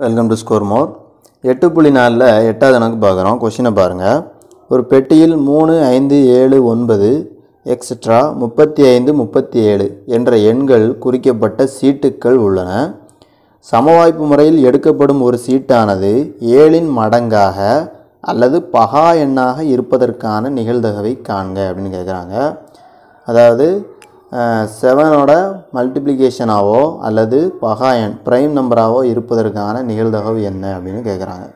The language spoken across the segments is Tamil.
வெல்கம் டு ஸ்கோர் மோர் எட்டு புள்ளி நாலில் எட்டாவது கணக்கு பார்க்குறோம். கொஷினை பாருங்கள் ஒரு பெட்டியில் மூணு ஐந்து ஏழு ஒன்பது எக்ஸட்ரா முப்பத்தி ஐந்து முப்பத்தி ஏழு என்ற எண்கள் குறிக்கப்பட்ட சீட்டுக்கள் உள்ளன. சமவாய்ப்பு முறையில் எடுக்கப்படும் ஒரு சீட்டானது ஏழின் மடங்காக அல்லது பகா எண்ணாக இருப்பதற்கான நிகழ்தகவை காண்க அப்படின்னு கேட்குறாங்க அதாவது செவனோட மல்டிப்ளிகேஷனாவோ அல்லது பகா ப்ரைம் நம்பராகவோ இருப்பதற்கான நிகழ்தகவு என்ன அப்படின்னு கேட்குறாங்க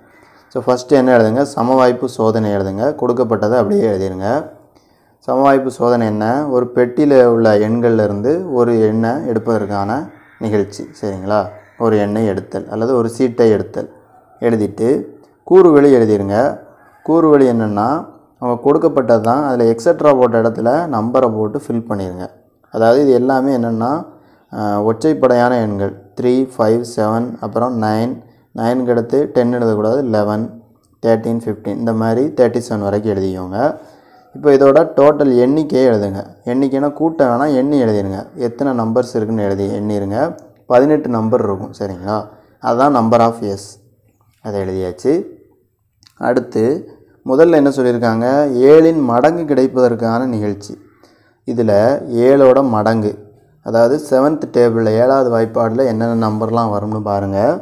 ஸோ ஃபஸ்ட்டு என்ன எழுதுங்க? சமவாய்ப்பு சோதனை எழுதுங்க. கொடுக்கப்பட்டதை அப்படியே எழுதிடுங்க சமவாய்ப்பு சோதனை என்ன? ஒரு பெட்டியில் உள்ள எண்கள்லேருந்து ஒரு எண்ணை எடுப்பதற்கான நிகழ்ச்சி. சரிங்களா? ஒரு எண்ணை எடுத்தல் அல்லது ஒரு சீட்டை எடுத்தல். எழுதிட்டு கூறுவழி எழுதிடுங்க கூறுவழி என்னென்னா அவங்க கொடுக்கப்பட்டது தான் அதில் எக்ஸட்ரா போட்ட இடத்துல நம்பரை போட்டு ஃபில் பண்ணிடுங்க அதாவது இது எல்லாமே என்னென்னா ஒற்றைப்படையான எண்கள். த்ரீ ஃபைவ் செவன் அப்புறம் நைன் நைனுக்கு அடுத்து டென் எழுதக்கூடாது. லெவன் தேர்ட்டீன் ஃபிஃப்டீன் இந்த மாதிரி தேர்ட்டி செவன் வரைக்கும் எழுதிக்கோங்க. இப்போ இதோட டோட்டல் எண்ணிக்கையே எழுதுங்க. எண்ணிக்கைனா கூட்டம் வேணால் எண்ணி எழுதிடுங்க எத்தனை நம்பர்ஸ் இருக்குன்னு எழுதி எண்ணிருங்க. பதினெட்டு நம்பர் இருக்கும் சரிங்களா? அதுதான் நம்பர் ஆஃப் எஸ் அதை எழுதியாச்சு. அடுத்து முதல்ல என்ன சொல்லியிருக்காங்க? ஏழின் மடங்கு கிடைப்பதற்கான நிகழ்ச்சி. இதில் ஏழோட மடங்கு. அதாவது செவன்த் டேபிளில் ஏழாவது வாய்ப்பாடில் என்னென்ன நம்பர்லாம் வரும்னு பாருங்கள்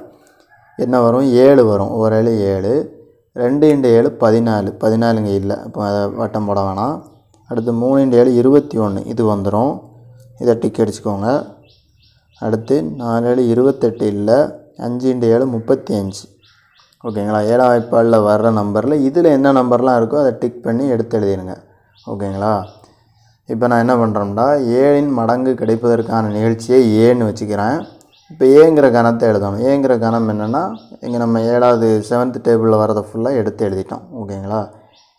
என்ன வரும்? ஏழு வரும். ஒரு ஏழு ஏழு. ரெண்டு இண்டு ஏழு பதினாலு. பதினாலுங்க இல்லை. இப்போ அதை வட்டம் போட வேணாம். அடுத்து மூணு இண்டு ஏழு இருபத்தி ஒன்று இது வந்துடும் இதை டிக் அடிச்சுக்கோங்க. அடுத்து நாலு ஏழு இருபத்தெட்டு இல்லை. அஞ்சு இண்டு ஏழு முப்பத்தி அஞ்சு ஓகேங்களா? ஏழாம் வாய்ப்பாடில் வர்ற நம்பரில் இதில் என்ன நம்பர்லாம் இருக்கோ அதை டிக் பண்ணி எடுத்து எழுதிடுங்க. ஓகேங்களா? இப்போ நான் என்ன பண்ணுறோம்னா ஏழின் மடங்கு கிடைப்பதற்கான நிகழ்ச்சியை ஏன்னு வச்சுக்கிறேன். இப்போ ஏங்கிற கணத்தை எழுதணும். ஏங்கிற கணம் என்னென்னா இங்கே நம்ம ஏழாவது செவன்த் டேபிளில் வரதை ஃபுல்லாக எடுத்து எழுதிட்டோம். ஓகேங்களா?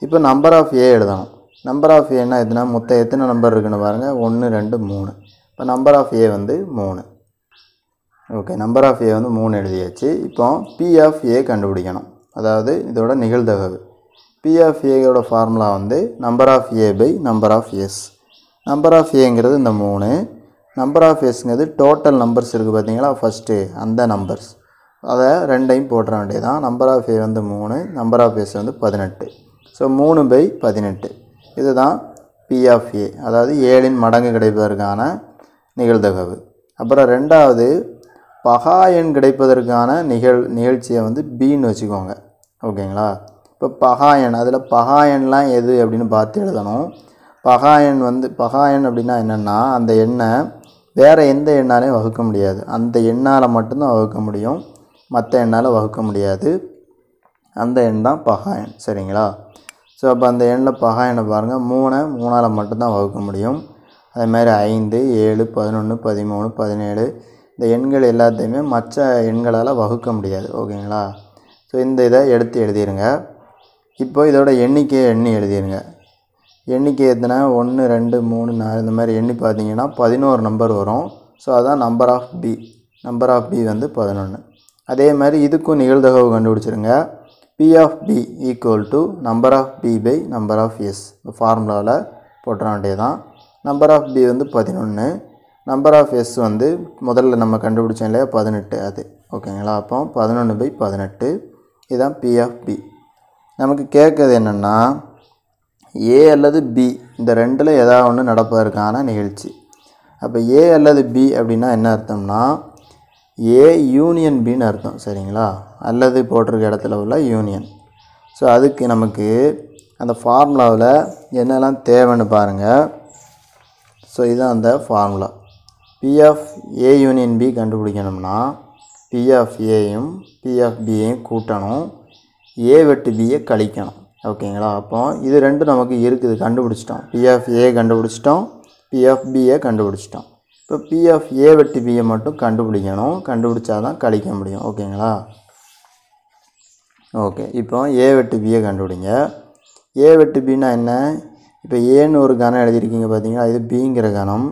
இப்போ நம்பர் ஆஃப் ஏ எழுதணும். நம்பர் ஆஃப் ஏன்னா எதுனா மொத்தம் எத்தனை நம்பர் இருக்குன்னு பாருங்கள் ஒன்று ரெண்டு மூணு. இப்போ நம்பர் ஆஃப் ஏ வந்து மூணு. ஓகே நம்பர் ஆஃப் ஏ வந்து மூணு எழுதியாச்சு. இப்போ பி ஆஃப் ஏ கண்டுபிடிக்கணும். அதாவது இதோட நிகழ்தகவு. பி ஆஃப் ஏயோட ஃபார்முலா வந்து number of A by number of S number of ஏங்கிறது இந்த மூணு. நம்பர் ஆஃப் எஸ்ங்கிறது டோட்டல் நம்பர்ஸ் இருக்குது பார்த்தீங்களா ஃபஸ்ட்டு அந்த நம்பர்ஸ் அதை ரெண்டையும் போட்டுற வேண்டியதான் நம்பர் ஆஃப் ஏ வந்து மூணு நம்பர் ஆஃப் எஸ் வந்து பதினெட்டு. ஸோ மூணு பை பதினெட்டு. இதுதான் பி ஆஃப் ஏ அதாவது ஏழின் மடங்கு கிடைப்பதற்கான நிகழ்தகவு. அப்புறம் ரெண்டாவது பகா எண் கிடைப்பதற்கான நிகழ் நிகழ்ச்சியை வந்து பின்னு வச்சுக்கோங்க. ஓகேங்களா இப்போ பகா எண் அதில் பகா எண்லாம் எது அப்படின்னு பார்த்து எழுதணும். பகாயன் வந்து பகாயன் அப்படின்னா என்னென்னா அந்த எண்ணை வேறு எந்த எண்ணாலையும் வகுக்க முடியாது. அந்த எண்ணால் மட்டும்தான் வகுக்க முடியும். மற்ற எண்ணால் வகுக்க முடியாது. அந்த எண் தான் பகாயன். சரிங்களா? ஸோ அப்போ அந்த எண்ணில் பகாயனை பாருங்கள் மூணை மூணால் மட்டும்தான் வகுக்க முடியும். அதேமாதிரி ஐந்து ஏழு பதினொன்று பதிமூணு பதினேழு இந்த எண்கள் எல்லாத்தையுமே மற்ற எண்களால் வகுக்க முடியாது. ஓகேங்களா? ஸோ இந்த இதை எடுத்து எழுதிடுங்க இப்போ இதோட எண்ணிக்கையை எண்ணி எழுதிடுங்க எண்ணிக்கை எத்தனை ஒன்று ரெண்டு மூணு நாலு இந்த மாதிரி எண்ணி பார்த்தீங்கன்னா பதினோரு நம்பர் வரும். ஸோ அதான் number of B number of B வந்து பதினொன்று அதே மாதிரி இதுக்கும் நிகழ்தகவு கண்டுபிடிச்சிருங்க. P of B equal to number of B by number of S இந்த ஃபார்முலாவில் போட்டுற வேண்டியதான் நம்பர் ஆஃப் பி வந்து பதினொன்று நம்பர் ஆஃப் எஸ் வந்து முதல்ல நம்ம கண்டுபிடிச்சோம் இல்லையா பதினெட்டு. அது. ஓகேங்களா அப்போ பதினொன்று பை பதினெட்டு. இதுதான் பி ஆஃப் பி நமக்கு கேட்குறது என்னென்னா ஏ அல்லது பி இந்த ரெண்டில் ஏதாவது ஒன்று நடப்பதற்கான நிகழ்ச்சி. அப்போ ஏ அல்லது பி அப்படின்னா என்ன அர்த்தம்னா ஏ யூனியன் பின்னு அர்த்தம் சரிங்களா? அல்லது போட்டிருக்க இடத்துல உள்ள யூனியன் ஸோ அதுக்கு நமக்கு அந்த ஃபார்முலாவில் என்னெல்லாம் தேவைன்னு பாருங்கள் ஸோ இதுதான் அந்த formula P of A union B கண்டுபிடிக்கணும்னா பிஎஃப் ஏயும் பிஎஃப் பியையும் கூட்டணும். ஏ வெட்டு பியை கழிக்கணும். ஓகேங்களா? அப்போ இது ரெண்டும் நமக்கு இருக்குது. கண்டுபிடிச்சிட்டோம். பிஎஃப்ஏ கண்டுபிடிச்சிட்டோம். பிஎஃப்பிஏ கண்டுபிடிச்சிட்டோம். இப்போ பிஎஃப்ஏ ஏ வெட்டி பியை மட்டும் கண்டுபிடிக்கணும். கண்டுபிடிச்சா தான் கழிக்க முடியும். ஓகேங்களா? ஓகே. இப்போ ஏ வெட்டு பியை கண்டுபிடிங்க. ஏ வெட்டு பின்னா என்ன? இப்போ ஏன்னு ஒரு கணம் எழுதியிருக்கீங்க பார்த்தீங்களா? இது பிங்கிற கணம்.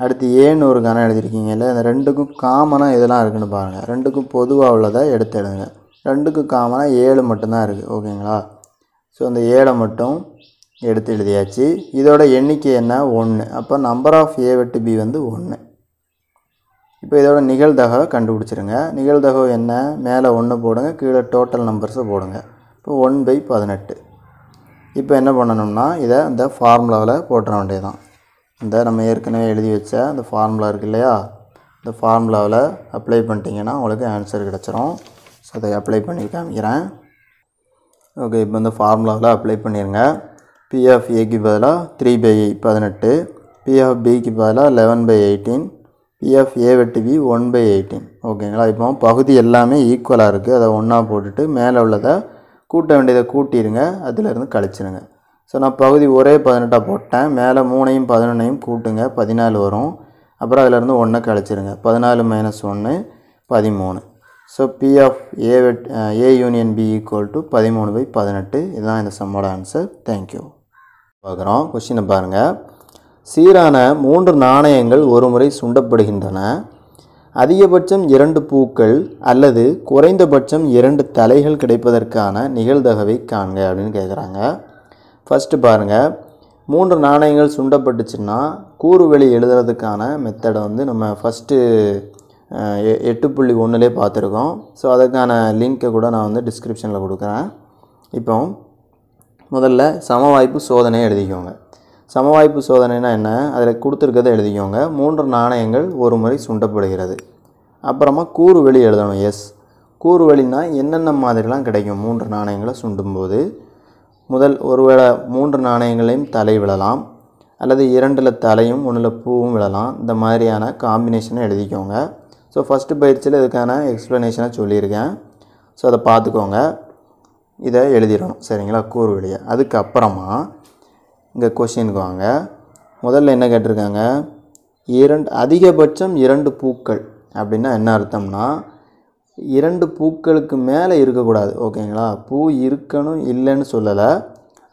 அடுத்து ஏன்னு ஒரு கணம் எழுதியிருக்கீங்கல்ல இந்த ரெண்டுக்கும் காமனாக இதெல்லாம் இருக்குதுன்னு பாருங்கள் ரெண்டுக்கும் பொதுவாக உள்ளதை எடுத்து எழுதுங்க. ரெண்டுக்கும் காமனாக ஏழு மட்டும்தான் இருக்குது ஓகேங்களா? ஸோ அந்த ஏழை மட்டும் எடுத்து எழுதியாச்சு. இதோட எண்ணிக்கை என்ன? ஒன்று அப்போ நம்பர் ஆஃப் ஏ வெட்டு பி வந்து ஒன்று இப்போ இதோட நிகழ்தகவை கண்டுபிடிச்சிருங்க. நிகழ்தகவு என்ன? மேலே ஒன்று போடுங்க கீழே டோட்டல் நம்பர்ஸை போடுங்க. இப்போ ஒன் பை பதினெட்டு. இப்போ என்ன பண்ணணும்னா இதை இந்த ஃபார்முலாவில் போட்டுற வேண்டியதான் இந்த நம்ம ஏற்கனவே எழுதி வச்ச அந்த ஃபார்முலா இருக்கு இல்லையா? இந்த ஃபார்முலாவில் அப்ளை பண்ணிட்டீங்கன்னா உங்களுக்கு ஆன்சர் கிடச்சிரும். ஸோ அதை அப்ளை பண்ணி காமிக்கிறேன். ஓகே இப்போ இந்த ஃபார்முலாவில் அப்ளை பண்ணிடுங்க பிஎஃப் ஏக்கு பதிலாக த்ரீ பை பதினெட்டு. பிஎஃப் பிக்கு பதிலாக eleven by eighteen P of A வெட்டு பி ஒன் பை எயிட்டீன் ஓகேங்களா இப்போ பகுதி எல்லாமே ஈக்குவலாக இருக்குது அதை ஒன்றா போட்டுட்டு மேலே உள்ளதை கூட்ட வேண்டியதை கூட்டிடுங்க அதிலிருந்து கழிச்சிருங்க. ஸோ நான் பகுதி ஒரே பதினெட்டாக போட்டேன். மேலே மூணையும் பதினொன்றையும் கூட்டுங்க. பதினாலு வரும். அப்புறம் அதிலேருந்து ஒன்றை கழிச்சிருங்க. பதினாலு மைனஸ் ஒன்று பதிமூணு. So P of A wet A union B equal to பதிமூணு பை பதினெட்டு. இதுதான் இந்த சம்மோட ஆன்சர் தேங்க்யூ பார்க்குறோம். கொஷினை பாருங்கள் சீரான மூன்று நாணயங்கள் ஒருமுறை சுண்டப்படுகின்றன. அதிகபட்சம் இரண்டு பூக்கள் அல்லது குறைந்தபட்சம் இரண்டு தலைகள் கிடைப்பதற்கான நிகழ்தகவை காண்க அப்படின்னு கேட்குறாங்க ஃபஸ்ட்டு பாருங்கள் மூன்று நாணயங்கள் சுண்டப்பட்டுச்சுன்னா கூறுவெளி எழுதுறதுக்கான மெத்தடை வந்து நம்ம ஃபஸ்ட்டு எட்டு புள்ளி ஒன்றுலேயே பார்த்துருக்கோம். ஸோ அதுக்கான லிங்க்கை கூட நான் வந்து டிஸ்கிரிப்ஷனில் கொடுக்குறேன். இப்போ முதல்ல சமவாய்ப்பு சோதனையை எழுதிக்கோங்க. சமவாய்ப்பு சோதனைனா என்ன? அதில் கொடுத்துருக்கதை எழுதிக்கோங்க. மூன்று நாணயங்கள் ஒரு முறை சுண்டப்படுகிறது. அப்புறமா கூறுவெளி எழுதணும். எஸ் கூறுவெளினா என்னென்ன மாதிரிலாம் கிடைக்கும்? மூன்று நாணயங்களை சுண்டும்போது. முதல் ஒருவேளை மூன்று நாணயங்களையும் தலை விழலாம். அல்லது இரண்டில் தலையும் ஒன்றில் பூவும் விழலாம். இந்த மாதிரியான காம்பினேஷனை எழுதிக்கோங்க. ஸோ ஃபஸ்ட்டு பயிற்சியில் இதுக்கான எக்ஸ்ப்ளனேஷனாக சொல்லியிருக்கேன். ஸோ அதை பார்த்துக்கோங்க. இதை எழுதிடணும். சரிங்களா? கூறுவெளியை அதுக்கப்புறமா இங்கே கொஷினுக்கு வாங்க. முதல்ல என்ன கேட்டிருக்காங்க? இரண்டு அதிகபட்சம் இரண்டு பூக்கள் அப்படின்னா என்ன அர்த்தம்னா இரண்டு பூக்களுக்கு மேலே இருக்கக்கூடாது. ஓகேங்களா? பூ இருக்கணும் இல்லைன்னு சொல்லலை.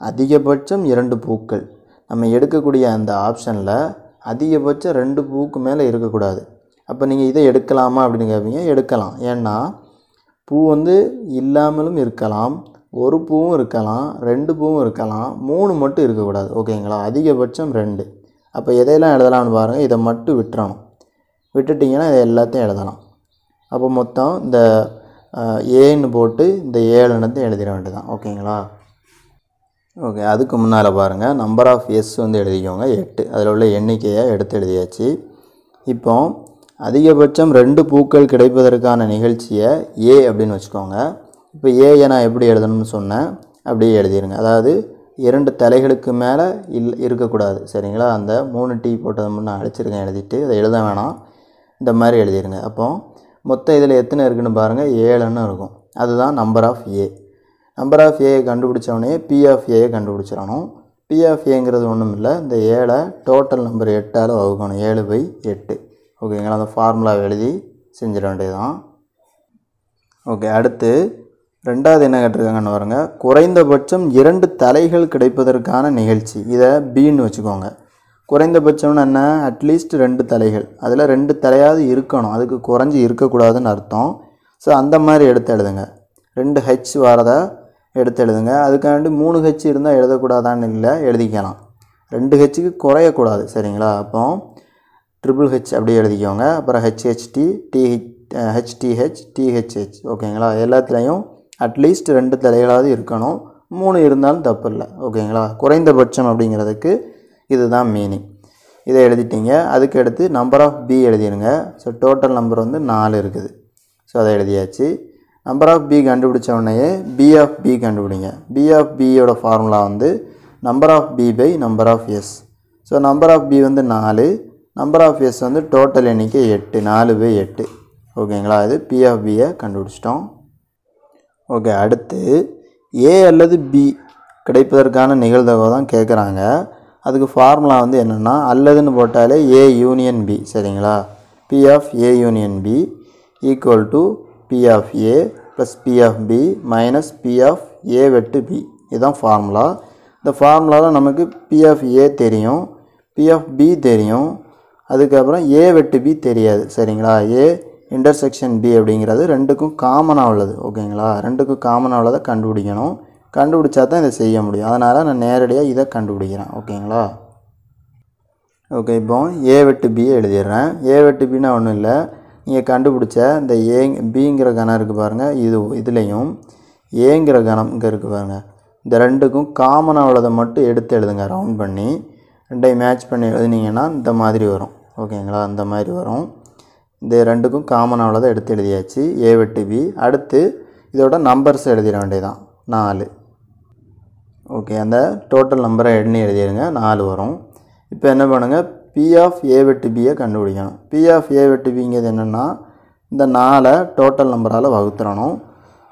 அதிகபட்சம் இரண்டு பூக்கள். நம்ம எடுக்கக்கூடிய அந்த ஆப்ஷனில் அதிகபட்சம் ரெண்டு பூக்கு மேலே இருக்கக்கூடாது. அப்போ நீங்கள் இதை எடுக்கலாமா அப்படின்னு கேட்பீங்க எடுக்கலாம். ஏன்னா பூ வந்து இல்லாமலும் இருக்கலாம் ஒரு பூவும் இருக்கலாம் ரெண்டு பூவும் இருக்கலாம் மூணு மட்டும் இருக்கக்கூடாது ஓகேங்களா? அதிகபட்சம் ரெண்டு. அப்போ எதையெல்லாம் எழுதலாம்னு பாருங்கள் இதை மட்டும் விட்டுறணும். விட்டுட்டிங்கன்னா இதை எல்லாத்தையும் எழுதலாம். அப்போ மொத்தம் இந்த ஏன்னு போட்டு இந்த ஏழுனத்தையும் எழுதிட வேண்டியதான் ஓகேங்களா? ஓகே அதுக்கு முன்னால் பாருங்கள் நம்பர் ஆஃப் எஸ் வந்து எழுதிக்கோங்க எட்டு. அதில் உள்ள எண்ணிக்கையை எடுத்து எழுதியாச்சு. இப்போ அதிகபட்சம் ரெண்டு பூக்கள் கிடைப்பதற்கான நிகழ்ச்சியை ஏ அப்படின்னு வச்சுக்கோங்க. இப்போ ஏயை நான் எப்படி எழுதணும்னு சொன்னேன் அப்படியே எழுதிடுங்க அதாவது இரண்டு தலைகளுக்கு மேலே இல் இருக்கக்கூடாது. சரிங்களா? அந்த மூணு டீ போட்டதை முன்னே அழிச்சிருக்கேன் எழுதிட்டு. அதை எழுத வேணாம். இந்த மாதிரி எழுதிருங்க. அப்போ மொத்தம் இதில் எத்தனை இருக்குன்னு பாருங்கள் ஏழுன்னு இருக்கும். அதுதான் number of A number of ஏயை கண்டுபிடிச்சவொடனே பி ஆஃப் ஏயை கண்டுபிடிச்சிடணும். பி ஆஃப் ஏங்கிறது ஒன்றும் இல்லை இந்த ஏழை டோட்டல் நம்பர் எட்டால் வகுக்கணும். ஏழு பை எட்டு. ஓகேங்களா அந்த ஃபார்முலாவை எழுதி செஞ்சிட வேண்டியதுதான். ஓகே அடுத்து ரெண்டாவது என்ன கேட்டிருக்காங்கன்னு பாருங்க. குறைந்தபட்சம் இரண்டு தலைகள் கிடைப்பதற்கான நிகழ்ச்சி. இதை பின்னு வச்சுக்கோங்க. குறைந்தபட்சம்னு என்ன? அட்லீஸ்ட் ரெண்டு தலைகள். அதில் ரெண்டு தலையாவது இருக்கணும். அதுக்கு குறைஞ்சி இருக்கக்கூடாதுன்னு அர்த்தம். ஸோ அந்த மாதிரி எடுத்து எழுதுங்க. ரெண்டு ஹெச் வரதை எடுத்து எழுதுங்க. அதுக்காண்டி மூணு ஹெச் இருந்தால் எழுதக்கூடாதான்னு இல்லை எழுதிக்கலாம். ரெண்டு ஹெச்சுக்கு குறையக்கூடாது. சரிங்களா? அப்போ ட்ரிபிள் ஹெச் அப்படியே எழுதிக்கோங்க. அப்புறம் ஹெச்ஹெச்டி டிஹெச் ஹெச்டிஹெச் டிஹெச்ஹெச் ஓகேங்களா? எல்லாத்துலேயும் அட்லீஸ்ட் ரெண்டு தலைகளாவது இருக்கணும். மூணு இருந்தாலும் தப்பு இல்லை. ஓகேங்களா? குறைந்தபட்சம் அப்படிங்கிறதுக்கு இதுதான் மீனிங் இதை எழுதிட்டீங்க. அதுக்கு அடுத்து நம்பர் ஆஃப் பி எழுதிடுங்க. ஸோ டோட்டல் நம்பர் வந்து நாலு இருக்குது. ஸோ அதை எழுதியாச்சு. நம்பர் ஆஃப் பி கண்டுபிடிச்ச உடனே பி ஆஃப் பி கண்டுபிடிங்க. பி ஆஃப் பியோட ஃபார்முலா வந்து number of B by number of S so number of B வந்து நாலு நம்பர் ஆஃப் எஸ் வந்து டோட்டல் எண்ணிக்கை எட்டு. நாலு பை எட்டு. ஓகேங்களா இது பிஎஃப்பியை பியை கண்டுபிடிச்சிட்டோம். ஓகே அடுத்து ஏ அல்லது பி கிடைப்பதற்கான நிகழ்தகவை தான் கேட்குறாங்க அதுக்கு ஃபார்முலா வந்து என்னென்னா அல்லதுன்னு போட்டாலே ஏ யூனியன் பி சரிங்களா? P of A union B equal to P of A plus P of B minus P of A வெட்டு பி இதுதான் ஃபார்முலா இந்த ஃபார்முலாவில் நமக்கு பி ஆஃப் ஏ தெரியும் பி ஆஃப் பி தெரியும் அதுக்கப்புறம் ஏ வெட்டு பி தெரியாது சரிங்களா? ஏ இன்டர்செக்ஷன் பி அப்படிங்கிறது ரெண்டுக்கும் காமனாக உள்ளது ஓகேங்களா? ரெண்டுக்கும் காமனாக உள்ளதை கண்டுபிடிக்கணும். கண்டுபிடிச்சா தான் இதை செய்ய முடியும். அதனால் நான் நேரடியாக இதை கண்டுபிடிக்கிறேன் ஓகேங்களா? ஓகே இப்போ ஏ வெட்டு பி எழுதிடுறேன். ஏ வெட்டு பின்னா ஒன்றும் இல்லை. நீங்கள் கண்டுபிடிச்ச இந்த ஏ பிங்கிற கணம் இருக்குது பாருங்கள் இது இதுலேயும் ஏங்கிற கணம் இங்கே இருக்குது பாருங்கள் இந்த ரெண்டுக்கும் காமனாக உள்ளதை மட்டும் எடுத்து எழுதுங்க ரவுண்ட் பண்ணி. ரெண்டையும் மேட்ச் பண்ணி எழுதுனீங்கன்னா இந்த மாதிரி வரும். ஓகேங்களா? அந்த மாதிரி வரும். இந்த ரெண்டுக்கும் காமனாக தான் எடுத்து எழுதியாச்சு. ஏ வெட்டு பி அடுத்து இதோட நம்பர்ஸ் எழுதிட வேண்டியதான் நாலு. ஓகே அந்த டோட்டல் நம்பரை எண்ணி எழுதிடுங்க. நாலு வரும். இப்போ என்ன பண்ணுங்கள் பி ஆஃப் ஏ வெட்டு பியை கண்டுபிடிக்கணும். பி ஆஃப் ஏ வெட்டு பிங்கிறது என்னென்னா இந்த நாலை டோட்டல் நம்பரால் வகுத்துறணும்.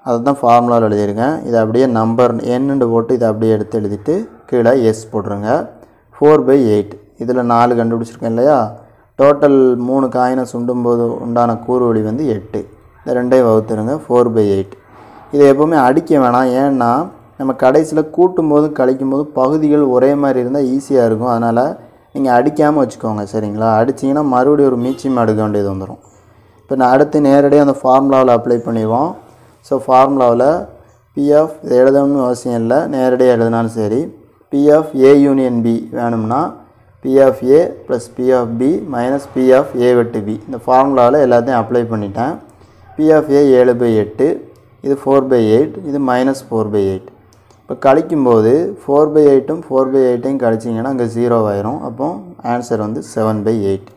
அதை தான் ஃபார்முலாவில் எழுதியிருக்கேன். இதை அப்படியே நம்பர் என்னென்று போட்டு இதை அப்படியே எடுத்து எழுதிட்டு கீழே எஸ் போட்டுருங்க. ஃபோர் பை எயிட் இதில் நாலு கண்டுபிடிச்சிருக்கேன் இல்லையா? டோட்டல் மூணு காயினை சுண்டும்போது உண்டான கூறுவழி வந்து எட்டு. இந்த ரெண்டையும் வகுத்துருங்க ஃபோர் பை எயிட் இதை எப்போவுமே அடிக்க வேணாம். ஏன்னா நம்ம கடைசியில் கூட்டும் போதும் கழிக்கும் போதும் பகுதிகள் ஒரே மாதிரி இருந்தால் ஈஸியாக இருக்கும். அதனால் நீங்கள் அடிக்காமல் வச்சுக்கோங்க சரிங்களா? அடிச்சிங்கன்னா மறுபடியும் ஒரு மீச்சியம் அடுக்க வேண்டியது வந்துடும் இப்போ நான் அடுத்து நேரடியாக அந்த ஃபார்முலாவில் அப்ளை பண்ணிடுவோம். ஸோ ஃபார்முலாவில் பிஎஃப் இதை எழுதணும்னு அவசியம் இல்லை. நேரடியாக எழுதினாலும் சரி. P of A union B வேணும்னா P of A plus P of B minus P of A வெட்டு பி இந்த ஃபார்முலாவில் எல்லாத்தையும் அப்ளை பண்ணிட்டேன். பிஎஃப் ஏ ஏழு பை எட்டு இது ஃபோர் பை எயிட் இது மைனஸ் ஃபோர் பை எயிட் இப்போ கழிக்கும்போது ஃபோர் பை எயிட்டும் ஃபோர் பை எயிட்டையும் கழிச்சிங்கன்னா அங்கே ஜீரோ ஆயிரும். அப்போ ஆன்சர் வந்து செவன் பை எயிட்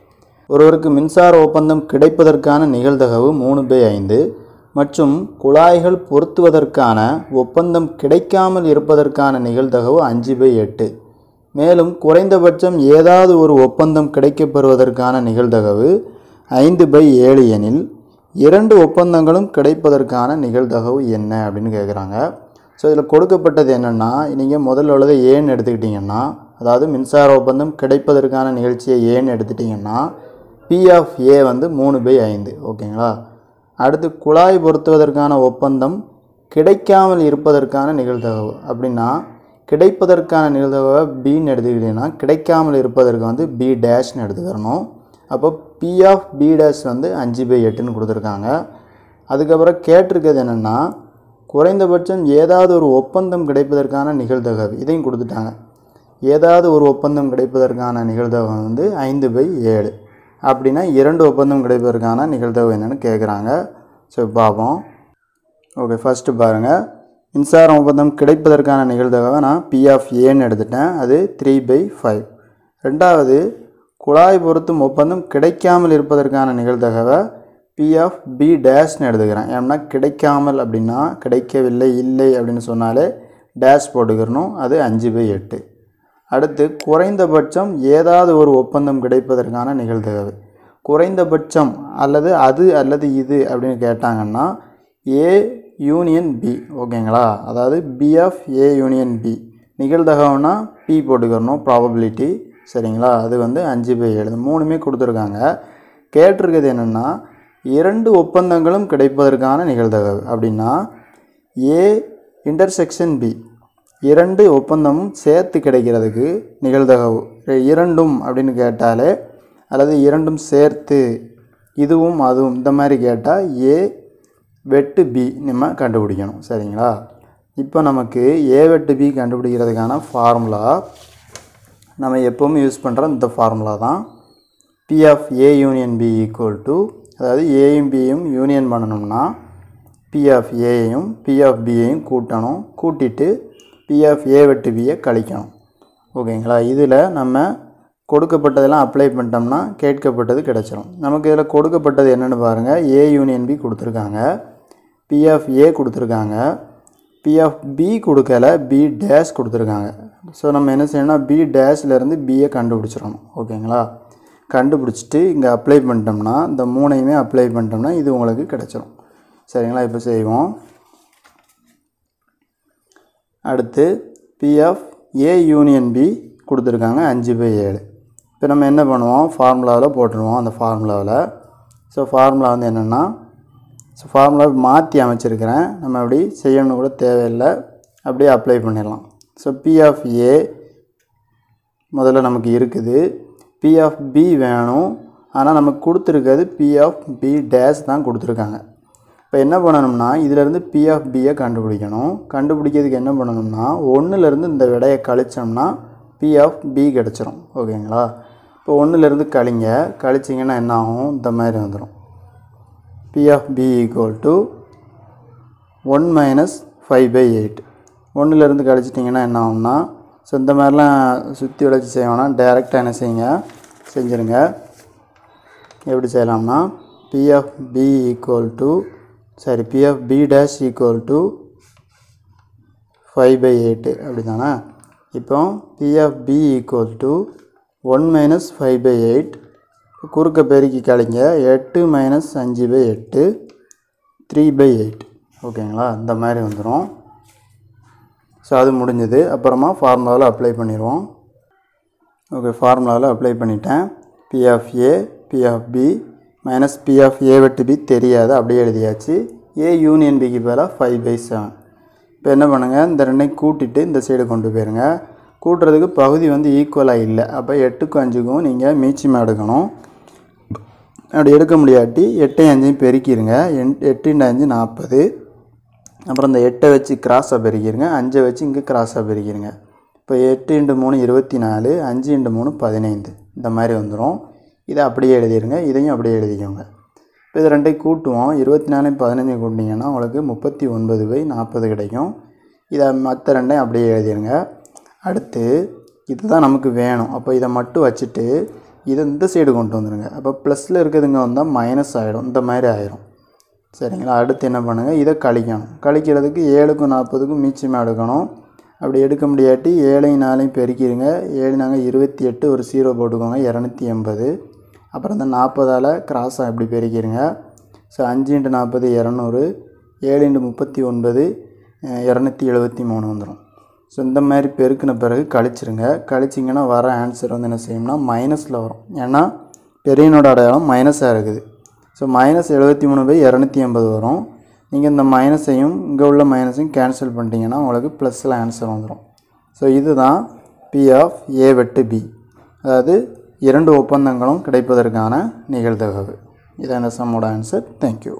ஒருவருக்கு மின்சார ஒப்பந்தம் கிடைப்பதற்கான நிகழ்தகவு மூணு பை ஐந்து. மற்றும் குழாய்கள் பொருத்துவதற்கான ஒப்பந்தம் கிடைக்காமல் இருப்பதற்கான நிகழ்தகவு அஞ்சு பை எட்டு. மேலும் குறைந்தபட்சம் ஏதாவது ஒரு ஒப்பந்தம் கிடைக்கப்பெறுவதற்கான நிகழ்தகவு ஐந்து பை ஏழு எனில் இரண்டு ஒப்பந்தங்களும் கிடைப்பதற்கான நிகழ்தகவு என்ன அப்படின்னு கேட்குறாங்க ஸோ இதில் கொடுக்கப்பட்டது என்னென்னா நீங்கள் முதல்ல உள்ளதை ஏன்னு எடுத்துக்கிட்டிங்கன்னா அதாவது மின்சார ஒப்பந்தம் கிடைப்பதற்கான நிகழ்ச்சியை ஏன்னு எடுத்துட்டிங்கன்னா பி ஆஃப் ஏ வந்து மூணு பை ஐந்து ஓகேங்களா? அடுத்து குழாய் பொருத்துவதற்கான ஒப்பந்தம் கிடைக்காமல் இருப்பதற்கான நிகழ்தகவு அப்படின்னா கிடைப்பதற்கான நிகழ்தகவை பின்னு எடுத்துக்கிட்டிங்கன்னா கிடைக்காமல் இருப்பதற்கு வந்து பி டேஷ்னு எடுத்துக்கிறணும். அப்போ பி ஆஃப் பி டேஷ் வந்து அஞ்சு பை எட்டுன்னு கொடுத்துருக்காங்க. அதுக்கப்புறம் கேட்டிருக்கிறது என்னென்னா குறைந்தபட்சம் ஏதாவது ஒரு ஒப்பந்தம் கிடைப்பதற்கான நிகழ்தகவு இதையும் கொடுத்துட்டாங்க. ஏதாவது ஒரு ஒப்பந்தம் கிடைப்பதற்கான நிகழ்தகவு வந்து ஐந்து பை ஏழு. அப்படின்னா இரண்டு ஒப்பந்தம் கிடைப்பதற்கான நிகழ்தகவு என்னென்னு கேட்குறாங்க ஸோ பார்ப்போம் ஓகே ஃபஸ்ட்டு பாருங்கள் மின்சார ஒப்பந்தம் கிடைப்பதற்கான நிகழ்தகவை நான் பி ஆஃப் ஏன்னு எடுத்துட்டேன். அது த்ரீ பை ஃபைவ் ரெண்டாவது குழாய் பொருத்தும் ஒப்பந்தம் கிடைக்காமல் இருப்பதற்கான நிகழ்தகவை பி ஆஃப் பி டேஷ்னு எடுத்துக்கிறேன். ஏன்னா கிடைக்காமல் அப்படின்னா கிடைக்கவில்லை இல்லை அப்படின்னு சொன்னாலே டேஷ் போட்டுக்கிறணும். அது அஞ்சு பை எட்டு. அடுத்து குறைந்தபட்சம் ஏதாவது ஒரு ஒப்பந்தம் கிடைப்பதற்கான நிகழ்தகவு. குறைந்தபட்சம் அல்லது அது அல்லது இது அப்படின்னு கேட்டாங்கன்னா ஏ யூனியன் பி ஓகேங்களா அதாவது P of A union B நிகழ்தகவுனா P போட்டுக்கிறணும் ப்ராபபிலிட்டி சரிங்களா? அது வந்து அஞ்சு பை எழுது இந்த மூணுமே கொடுத்துருக்காங்க. கேட்டிருக்கிறது என்னென்னா இரண்டு ஒப்பந்தங்களும் கிடைப்பதற்கான நிகழ்தகவு. அப்படின்னா ஏ இன்டர்செக்ஷன் பி இரண்டு ஒப்பந்தமும் சேர்த்து கிடைக்கிறதுக்கு நிகழ்தகவு. இரண்டும் அப்படின்னு கேட்டாலே அல்லது இரண்டும் சேர்த்து இதுவும் அதுவும் இந்த மாதிரி கேட்டால் ஏ வெட்டு பி நம்ம கண்டுபிடிக்கணும். சரிங்களா? இப்போ நமக்கு ஏ வெட்டு பி கண்டுபிடிக்கிறதுக்கான ஃபார்முலா நம்ம எப்போவுமே யூஸ் பண்ணுற இந்த ஃபார்முலா தான். P of A union B equal to அதாவது ஏயும் பியும் யூனியன் பண்ணணும்னா பி ஆஃப் ஏயையும் பி ஆஃப் பியையும் கூட்டணும். கூட்டிட்டு பி ஆஃப் ஏ வெட்டு பியை கழிக்கணும். ஓகேங்களா? இதில் நம்ம கொடுக்கப்பட்டதெல்லாம் அப்ளை பண்ணிட்டோம்னா கேட்கப்பட்டது கிடச்சிரும். நமக்கு இதில் கொடுக்கப்பட்டது என்னென்னு பாருங்கள் ஏ யூனியன் பி கொடுத்துருக்காங்க. பிஎஃப்ஏ கொடுத்துருக்காங்க. பி பி கொடுக்கல பி டேஷ் கொடுத்துருக்காங்க. ஸோ நம்ம என்ன செய்யணும்னா பி டேஷ்லேருந்து பிஏ கண்டுபிடிச்சிடணும். ஓகேங்களா கண்டுபிடிச்சிட்டு இங்கே அப்ளை பண்ணிட்டோம்னா இந்த மூணையுமே அப்ளை பண்ணிட்டோம்னா இது உங்களுக்கு கிடச்சிரும். சரிங்களா? இப்போ செய்வோம். அடுத்து பிஎஃப் ஏ யூனியன் பி கொடுத்துருக்காங்க அஞ்சு பை ஏழு. இப்போ நம்ம என்ன பண்ணுவோம்? ஃபார்முலாவில் போட்டுருவோம் அந்த ஃபார்முலாவில் ஸோ ஃபார்முலா வந்து என்னென்னா ஸோ ஃபார்முலா மாற்றி அமைச்சிருக்கிறேன். நம்ம அப்படி செய்யணும்னு கூட தேவையில்லை. அப்படியே அப்ளை பண்ணிடலாம். ஸோ பி ஆஃப் ஏ முதல்ல நமக்கு இருக்குது. பி ஆஃப் பி வேணும். ஆனால் நமக்கு கொடுத்துருக்கிறது பி ஆஃப் பி டேஷ் தான் கொடுத்துருக்காங்க. இப்போ என்ன பண்ணணும்னா இதிலேருந்து பி ஆஃப் பியை கண்டுபிடிக்கணும். கண்டுபிடிக்கிறதுக்கு என்ன பண்ணணும்னா ஒன்றுலேருந்து இந்த விடையை கழிச்சோம்னா பி ஆஃப் பி கிடச்சிரும். ஓகேங்களா இப்போ ஒன்றுலேருந்து கழிங்க. கழிச்சிங்கன்னா என்ன ஆகும்? இந்த மாதிரி வந்துடும் P of B equal to one minus five by eight ஒன்றுலேருந்து கழிச்சிட்டிங்கன்னா என்ன ஆகும்னா ஸோ இந்த மாதிரிலாம் சுற்றி உழைச்சி செய்வோம்னா டேரெக்டாக என்ன செய்யுங்க? செஞ்சுருங்க. எப்படி செய்யலாம்னா P of B equal to sorry P of B dash equal to five by eight அப்படி தானே இப்போ P of B equal to one minus five by eight குறுக்க பெருக்கி கழிங்க. எட்டு மைனஸ் அஞ்சு பை எட்டு த்ரீ பை எயிட் ஓகேங்களா இந்த மாதிரி வந்துடும் ஸோ அது முடிஞ்சது. அப்புறமா ஃபார்முலாவில் அப்ளை பண்ணிடுவோம் ஓகே ஃபார்முலாவில் அப்ளை பண்ணிட்டேன். P of A P of B minus P of A வெட்டு பி தெரியாது. அப்படியே எழுதியாச்சு. ஏ யூனியன் பிக்கு பதிலாக ஃபைவ் பை செவன் இப்போ என்ன பண்ணுங்கள் இந்த ரெண்டையும் கூட்டிட்டு இந்த சைடு கொண்டு போயிருங்க. கூட்டுறதுக்கு பகுதி வந்து ஈக்குவலாக இல்லை. அப்போ எட்டுக்கும் அஞ்சுக்கும் நீங்கள் மீச்சிமா எடுக்கணும். அப்படி எடுக்க முடியாட்டி எட்டையும் அஞ்சையும் பெருக்கிடுங்க என் எட்டு அஞ்சு நாற்பது. அப்புறம் இந்த எட்டை வச்சு கிராஸாக பெருக்கிடுங்க அஞ்சை வச்சு இங்கே கிராஸாக பெருக்கிடுங்க இப்போ எட்டு இண்டு மூணு இருபத்தி நாலு அஞ்சு இண்டு மூணு பதினைந்து. இந்த மாதிரி வந்துடும் இதை அப்படியே எழுதிடுங்க இதையும் அப்படியே எழுதிக்கோங்க. இப்போ இது ரெண்டையும் கூட்டுவோம். இருபத்தி நாலு பதினஞ்சு கூட்டிங்கன்னா உங்களுக்கு முப்பத்தி ஒன்பது பை நாற்பது கிடைக்கும். இதை மற்ற ரெண்டையும் அப்படியே எழுதிடுங்க அடுத்து இதுதான் நமக்கு வேணும். அப்போ இதை மட்டும் வச்சுட்டு இதை இந்த சைடு கொண்டு வந்துடுங்க அப்போ ப்ளஸில் இருக்கிறதுங்க வந்தால் மைனஸ் ஆகிடும் இந்த மாதிரி ஆயிரும். சரிங்களா? அடுத்து என்ன பண்ணுங்கள் இதை கழிக்கணும். கழிக்கிறதுக்கு ஏழுக்கும் நாற்பதுக்கும் மீச்சமாக எடுக்கணும். அப்படி எடுக்க முடியாட்டி ஏழையும் நாளையும் பெருக்கிடுங்க ஏழு நாங்கள் இருபத்தி எட்டு ஒரு சீரோ போட்டுக்கோங்க இரநூத்தி எண்பது. அப்புறம் இந்த நாற்பதால் கிராஸாக இப்படி பெருக்கிடுங்க ஸோ அஞ்சு இன்ட்டு நாற்பது இரநூறு. ஏழு இன்ட்டு முப்பத்தி ஒன்பது இரநூத்தி எழுபத்தி மூணு வந்துடும் ஸோ இந்த மாதிரி பெருக்கின பிறகு கழிச்சிருங்க. கழிச்சிங்கன்னா வர ஆன்சர் வந்து என்ன செய்யும்னா மைனஸில் வரும். ஏன்னா பெரியனோட அடையாளம் மைனஸாக இருக்குது. ஸோ மைனஸ் எழுபத்தி மூணு பை இரநூத்தி ஐம்பது வரும். நீங்கள் இந்த மைனஸையும் இங்கே உள்ள மைனஸையும் கேன்சல் பண்ணிட்டீங்கன்னா உங்களுக்கு ப்ளஸில் ஆன்சர் வந்துடும் ஸோ இதுதான் பி ஆஃப் ஏ வெட்டு பி அதாவது இரண்டு ஒப்பந்தங்களும் கிடைப்பதற்கான நிகழ்தகவு. இதான் இந்த சம்மோட ஆன்சர் தேங்க்யூ